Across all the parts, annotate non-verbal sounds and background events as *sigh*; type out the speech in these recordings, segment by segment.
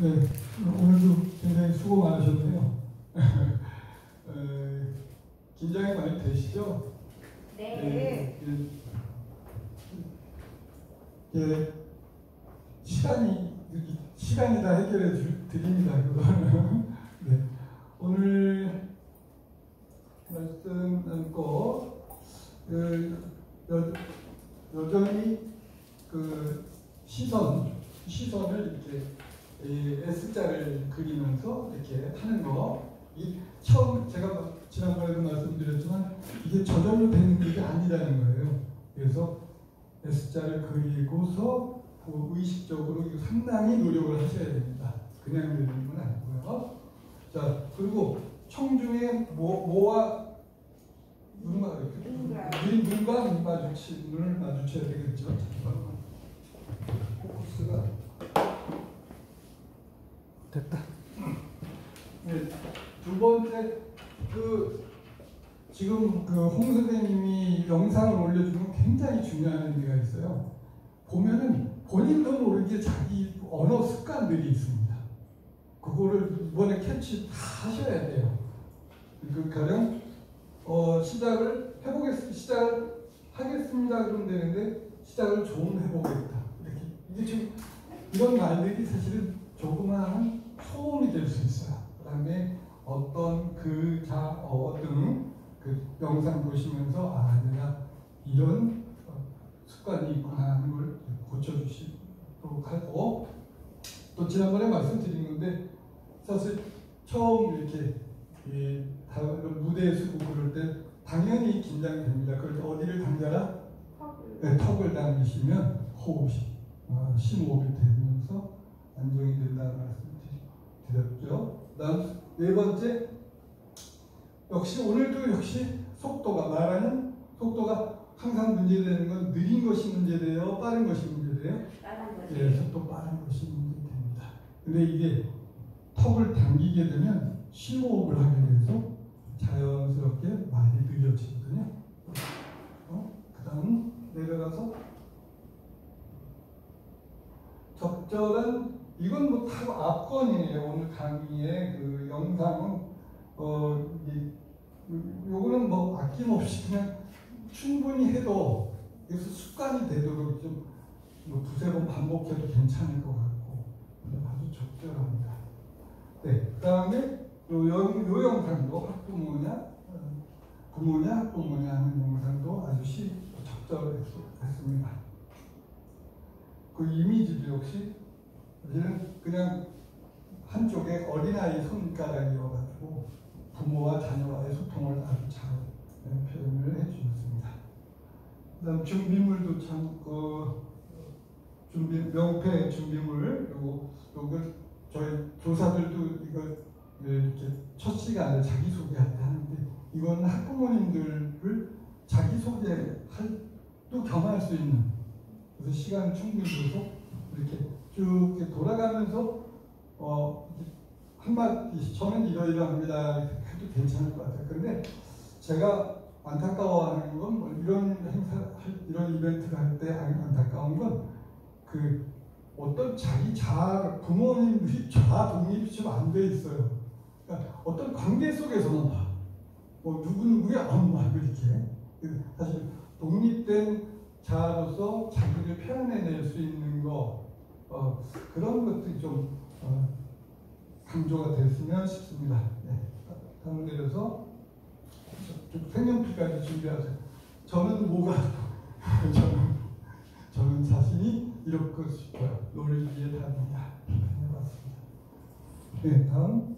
네, 오늘도 굉장히 수고 많으셨네요. *laughs* 에, 긴장이 많이 되시죠? 네. 예, 예, 시간이 시간이 다 해결해 주, 드립니다. 그거는 *laughs* 네. 오늘 말씀 나누고 그, 여, 여전히 그 시선 시선을 이렇게 이 S자를 그리면서 이렇게 하는 거. 이 처음 제가 지난번에도 말씀드렸지만 이게 저절로 되는 게 아니라는 거예요. 그래서 S자를 그리고서 그 의식적으로 상당히 노력을 하셔야 됩니다. 그냥 그리는 건 아니고요. 자 그리고 청중의 모, 모와 눈과 눈과. 눈, 눈을 마주쳐야 되겠죠. 잠깐만. 포커스가 됐다. 네, 두 번째 그 지금 그 홍 선생님이 영상을 올려주면 굉장히 중요한 의미가 있어요. 보면은 본인도 모르게 자기 언어 습관들이 있습니다. 그거를 이번에 캐치 다 하셔야 돼요. 그 가령 어, 시작을 해보겠습니다. 시작을 하겠습니다. 그러면 되는데 시작을 좀 해보겠다. 이렇게 이게 지금 이런 말들이 사실은 조그마한 소음이 될 수 있어요. 그 다음에 어떤 그 자어 등그 영상 보시면서 아 내가 이런 어, 습관이 있구나 하는 걸 고쳐주시도록 하고 또 지난번에 말씀드린 건데 사실 처음 이렇게 이 다른 무대에 서고 그럴 때 당연히 긴장이 됩니다. 그럴 때 어디를 당겨라? 네, 턱을 당기시면 호흡이 어, 심호흡이 되면서 안정이 된다는 말씀 드렸죠. 다음 네 번째 역시 오늘도 역시 속도가 말하는 속도가 항상 문제되는 건 느린 것이 문제돼요, 빠른 것이 문제돼요. 다른 거지. 예, 속도 빠른 것이 문제됩니다. 근데 이게 턱을 당기게 되면 심호흡을 하게 돼서 자연스럽게 말이 느려지거든요. 어? 그 다음 내려가서 적절한 이건 뭐다 압권이에요. 오늘 강의의 그 영상은 어, 이, 요거는 뭐 아낌없이 그냥 충분히 해도 그래서 습관이 되도록 좀 뭐 두세 번 반복해도 괜찮을 것 같고 아주 적절합니다. 네, 그 다음에 요, 요, 요 영상도 학부모냐 어, 부모냐 학부모냐 하는 영상도 아주 시 적절했습니다. 그 이미지도 역시 이제는 그냥 한쪽에 어린아이 손가락이어 가지고 부모와 자녀와의 소통을 아주 잘 네, 표현을 해주셨습니다. 그다음 준비물도 참그 준비 명패 준비물 요거 요걸 저희 교사들도 이거 이렇게 첫 시간에 자기 소개할 때 하는데 이건 학부모님들을 자기 소개할 또 겸할 수 있는 그래서 시간 충분히 줘서 이렇게 쭉 돌아가면서 어 한 마디 저는 이러이러합니다 해도 괜찮을 것 같아요. 그런데 제가 안타까워하는 건 뭐 이런 행사 이런 이벤트를 할 때 안타까운 건 그 어떤 자기 자아 부모님들이 자아 독립이 좀 안 돼 있어요. 그러니까 어떤 관계 속에서만 봐. 뭐 누구 누구의 엄마 이렇게 사실 독립된 자아로서 자기를 표현해낼 수 있는 거 어, 그런 것들이 좀 어, 강조가 됐으면 싶습니다. 네. 다음 내려서 색연필까지 준비하세요. 저는 뭐가 *laughs* 저는 저는 자신이 이렇고 싶어요. 논리의 답이냐 해봤습니다. 네, 다음.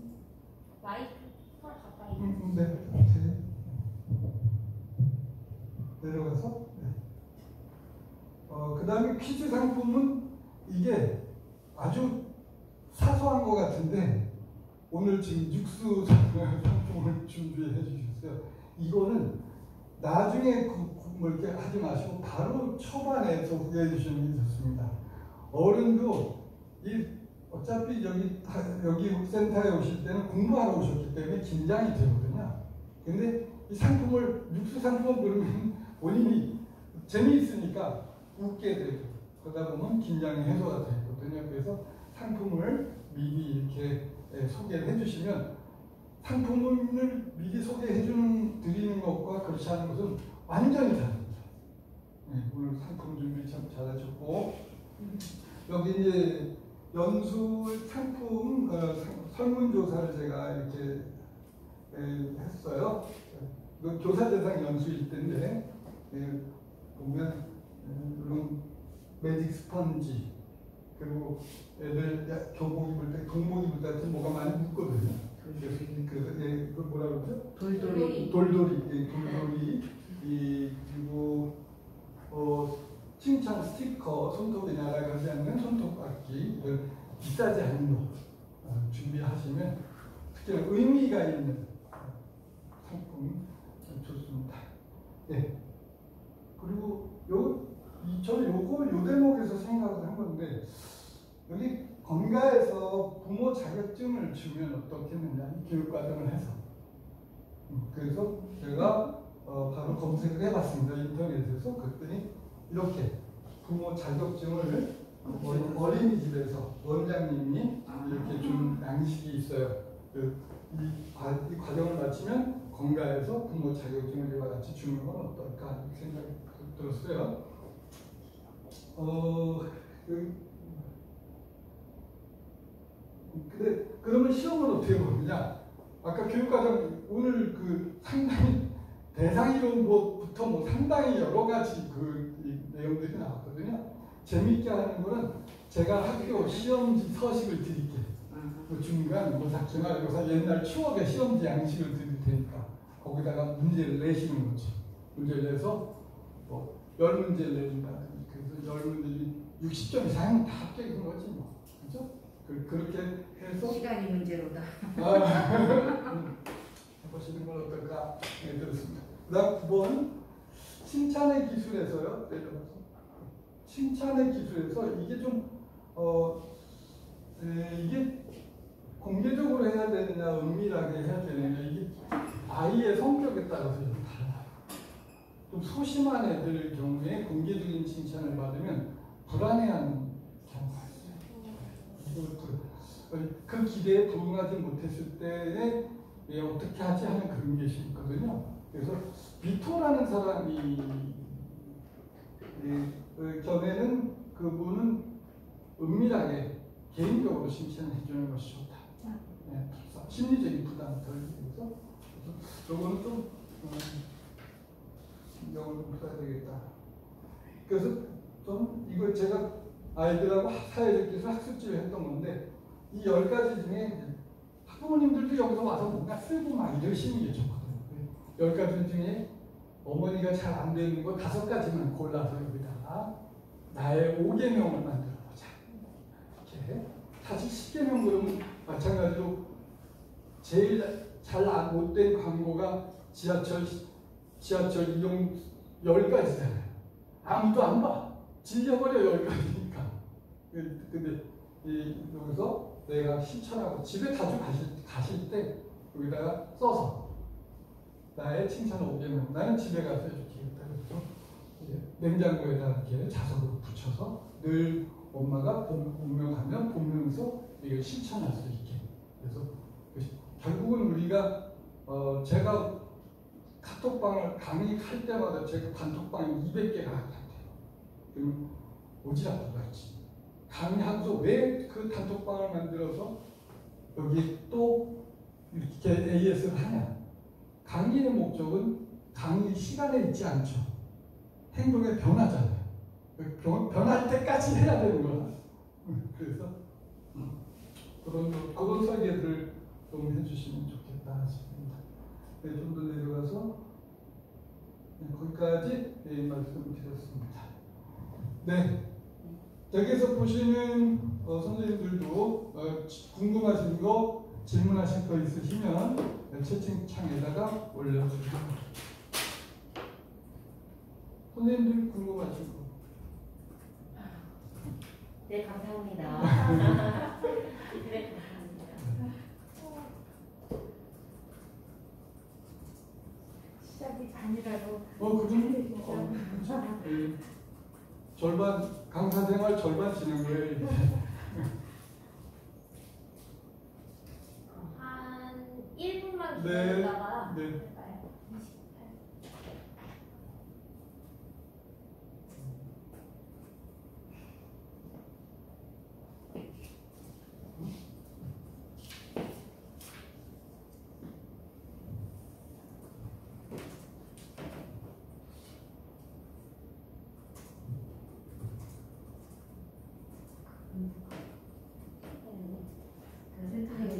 마이크 더 가까이. 음, 네, 네. 내려가서. 네. 어, 그 다음에 퀴즈 상품은 이게 아주 사소한 것 같은데 오늘 지금 육수 *laughs* 상품을 준비해 주셨어요. 이거는 나중에 그, 그, 뭐 이렇게 하지 마시고 바로 초반에 소개해 주시는 게 좋습니다. 어른도 이 어차피 여기 여기 센터에 오실 때는 공부하러 오셨기 때문에 긴장이 되거든요. 근데 이 상품을 육수 상품 그러면 *laughs* 본인이 재미있으니까 웃게 되고 그러다 보면 긴장이 해소가 되거든요. 그래서 상품을 미리 이렇게 예, 소개를 해주시면 상품을 미리 소개해 주는 드리는 것과 그렇지 않은 것은 완전히 다릅니다. 예, 오늘 상품 준비 참 잘하셨고 여기 이제 연수 상품 어, 상- 설문조사를 제가 이렇게 예, 했어요. 이거 교사 대상 연수일 텐데 예, 보면 예, 이런 매직 스펀지 그리고 애들 야- 교복 입을 때 동복 입을 때 하여튼 뭐가 많이 묻거든요. 그래서 그, 예, 그 뭐라 그러죠? 돌돌이 돌돌이, 예, 돌돌이, 이 그리고 어, 칭찬 스티커, 손톱이 날아가지 않는 손톱깎이 이걸 비싸지 않은 거 어, 준비하시면 특히나 의미가 있는 상품 좋습니다. 예. 그리고 요, 이, 저는 요거 요 대목에서 생각을 한 건데 여기 건가에서 부모 자격증을 주면 어떻겠느냐 이 교육과정을 해서 음, 그래서 제가 어, 바로 검색을 해봤습니다 인터넷에서 그랬더니 이렇게 부모 자격증을 어린- 어린이집에서 원장님이 이렇게 준 양식이 있어요. 그, 이, 과, 이 과정을 마치면 건가에서 부모 자격증을 이와 같이 주는 건 어떨까 생각이 들었어요. 어, 그, 근데 그러면 시험은 어떻게 보느냐? 아까 교육과정 오늘 그 상당히 대상이론부터 뭐 상당히 여러 가지 그이 내용들이 나왔거든요. 재밌게 하는 거는 제가 학교 시험지 서식을 드릴게요. 그 중간 뭐사 중간고사 옛날 추억의 시험지 양식을 드릴 테니까 거기다가 문제를 내시는 거죠. 문제를 내서 뭐 열 문제를 내준다. 중 60점 이상은 다 합격인 거지 뭐. 그죠? 그, 그렇게 해서 시간이 문제로다. 아, 해보시는 건 어떨까 생각이 들었습니다. 그 다음 9번 칭찬의 기술에서요. 내려가서 칭찬의 기술에서 이게 좀 어, 에, 이게 공개적으로 해야 되느냐 은밀하게 해야 되느냐 이게 아이의 성격에 따라서 소심한 애들 경우에 공개적인 칭찬을 받으면 불안해하는 경우가 있어요. 이것도 그 기대에 부응하지 못했을 때에 예, 어떻게 하지 하는 그런 게 있거든요. 그래서 비토라는 사람이 예, 그 전에는 그분은 은밀하게 개인적으로 칭찬해 주는 것이 좋다. 예, 심리적인 부담 덜 해서 저거는 좀 음, 좀 써야 되겠다. 그래서 좀 이걸 제가 아이들하고 사회적 기술 학습지를 했던 건데 이 열 가지 중에 학부모님들도 여기서 와서 뭔가 쓰고 막게 좋거든요. 열 가지 중에 어머니가 잘 안 되는 거 다섯 가지만 골라서 여기다가 나의 5개명을 만들어 보자. 이렇게 사실 10개명 그러면 마찬가지로 제일 잘 못 된 광고가 지하철 지하철 이용 열 가지잖아요. 아무도 안 봐. 질려버려. 그- 근데 이 여기서 내가 실천하고 집에 자주 가실, 가실 때 여기다가 써서 나의 칭찬 5개명 나는 집에 가서 이렇게 이제 냉장고에다 이렇게 자석으로 붙여서 늘 엄마가 본- 본명하면 본명에서 이걸 실천할 수 있게 그래서 그- 결국은 우리가 어 제가 카톡방을 강의할 때마다 제가 단톡방이 200개가 같아요. 그럼 오지랖도 있지. 강의하면서 왜 그 단톡방을 만들어서 여기 또 이렇게 AS를 하냐? 강의의 목적은 강의 시간에 있지 않죠. 행동의 변화잖아요. 그 변- 변할 때까지 해야 되는 거야. 음, 그래서 음, 그런 거- 그런 설계들을 좀 해주시면 좋겠다. 네, 좀더 내려가서 네, 거기까지 네, 말씀드렸습니다. 네. 여기서 보시는 어, 선생님들도 어, 지- 궁금하신 거 질문하실 거 있으시면 채팅창에다가 올려주세요. 선생님들 궁금하신 거. 네, 감사합니다. *laughs* 네, 감사합니다. 아니라고. 어, 그 정도? 어, 예. 절반, 강사 생활 절반 지는 거예요, 한 1분만 기다렸다가 네. 네.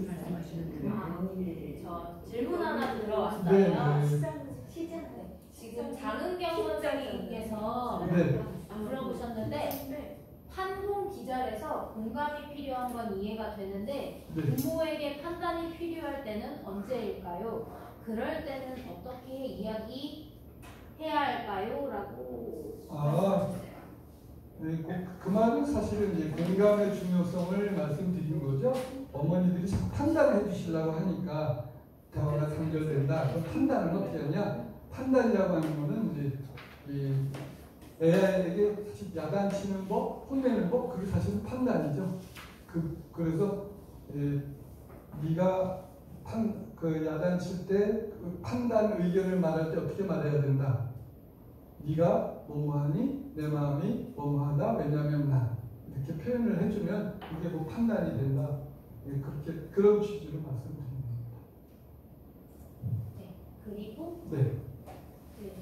말씀하시는 그 아, 저 질문 하나 들어왔어요. 네, 네. 시장 지금 장은경 원장님께서 네. 물어보셨는데 네. 판공 기절에서 공감이 필요한 건 이해가 되는데 네. 부모에게 판단이 필요할 때는 언제일까요? 그럴 때는 어떻게 이야기해야 할까요? 라고 아. 네, 그, 그 말은 사실은 이제 공감의 중요성을 말씀드린 거죠. 어머니들이 자꾸 판단을 해주시려고 하니까 대화가 단절된다. 그럼 판단은 어떻게 하냐? 판단이라고 하는 거는 이제 이 애에게 사실 야단치는 법, 혼내는 법, 그게 사실은 판단이죠. 그 그래서 예, 네가 판 그 야단칠 때 그 판단 의견을 말할 때 어떻게 말해야 된다. 네가 뭐뭐하니 내 마음이 뭐뭐하다 왜냐하면 난 이렇게 표현을 해주면 이게 뭐 판단이 된다 예, 그렇게 그런 취지로 말씀드립니다. 네. 그리고 네, 네.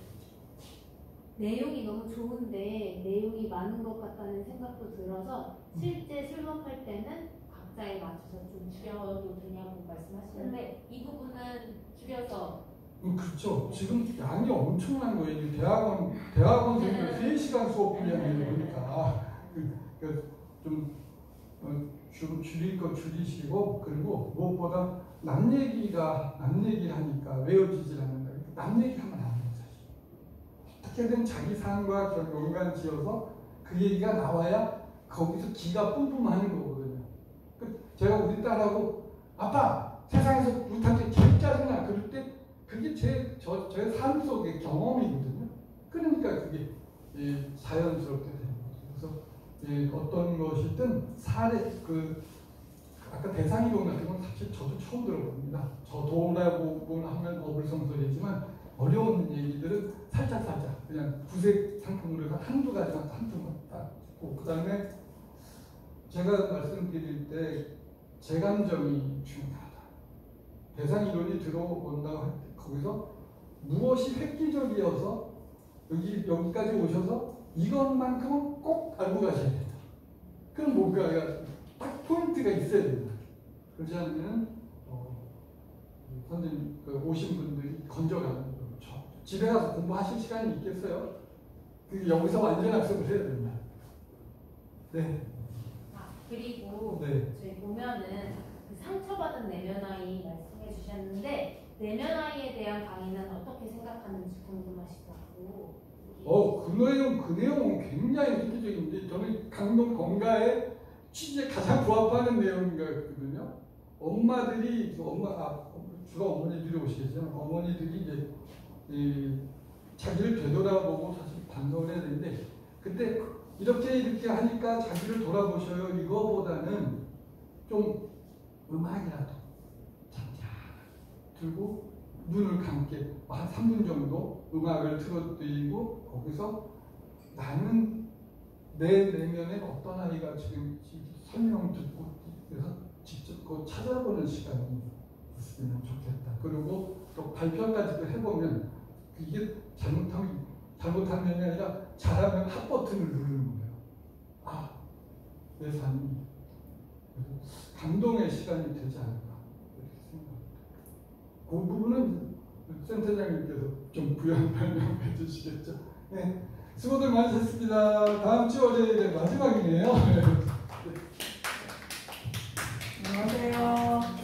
내용이 너무 좋은데 내용이 많은 것 같다는 생각도 들어서 실제 술먹할 때는 각자에 맞춰서 좀 줄여도 되냐고 말씀하시는데 이 부분은 줄여서 음, 그렇죠. 지금 양이 엄청난 거예요. 이 대학원 대학원생들 3시간 수업 분량이 보니까 그, 그, 좀 어, 줄, 줄일 거 줄이시고 그리고 무엇보다 남 얘기가 남 얘기를 하니까 외워지질 않는다. 남 얘기하면 안 돼요. 사실. 어떻게든 자기 삶과 좀 연관 지어서 그 얘기가 나와야 거기서 기가 뿜뿜 하는 거거든요. 그 제가 우리 딸하고 아빠 세상에서 때 그게 제, 저, 저의 삶 속의 경험이거든요. 그러니까 그게 예, 자연스럽게 되는 거죠. 그래서 예, 어떤 것이든 사례, 그, 아까 대상이론 같은 건 사실 저도 처음 들어봅니다. 저도라고 하면 어불성설이지만 어려운 얘기들은 살짝살짝 그냥 구색 상품으로 해서 한두 가지만 상품만 딱 듣고 그 다음에 제가 말씀드릴 때 재감정이 중요하다. 대상 이론이 들어온다고 할때 거기서 무엇이 획기적이어서 여기 여기까지 오셔서 이것만큼은 꼭 알고 가셔야 된다. 그럼 뭔가가 딱 포인트가 있어야 된다. 그렇지 않으면 어, 선생님 그 오신 분들이 건져가는 거죠. 집에 가서 공부하실 시간이 있겠어요? 그 여기서 완전 학습을 해야 된다. 네, 아, 그리고 네. 저희 보면은 그 상처받은 내면 아이 말씀해 주셨는데 내면 아이에 대한 강의는 어떻게 생각하는지 궁금하시다고. 어, 그 내용, 그 내용은 굉장히 획기적인데, 저는 강동 건가에 취지에 가장 부합하는 같거든요. 엄마들이, 그 엄마, 아, 주로 어머니들이 오시겠지만, 어머니들이 이제, 이, 자기를 되돌아보고 사실 반성을 해야 되는데, 근데 이렇게 이렇게 하니까 자기를 돌아보셔요. 이거보다는 좀 음악이라도 잠깐 들고 눈을 감게 한 3분 정도 음악을 틀어드리고 거기서 나는 내 내면에 어떤 아이가 지금 설명 듣고 그래서 직접 그 찾아보는 시간이 있으면 좋겠다. 그리고 또 발표까지도 해보면 이게 잘못하면 잘못한 면이 아니라 잘하면 핫 버튼을 누르는 거예요. 아, 내 삶이 감동의 시간이 되지 않을까 이렇게 생각합니다. 그 부분은 센터장님께서 좀 부연 설명해 주시겠죠. 네, 수고들 많으셨습니다. 다음 주 월요일에 마지막이네요. *laughs* 안녕하세요.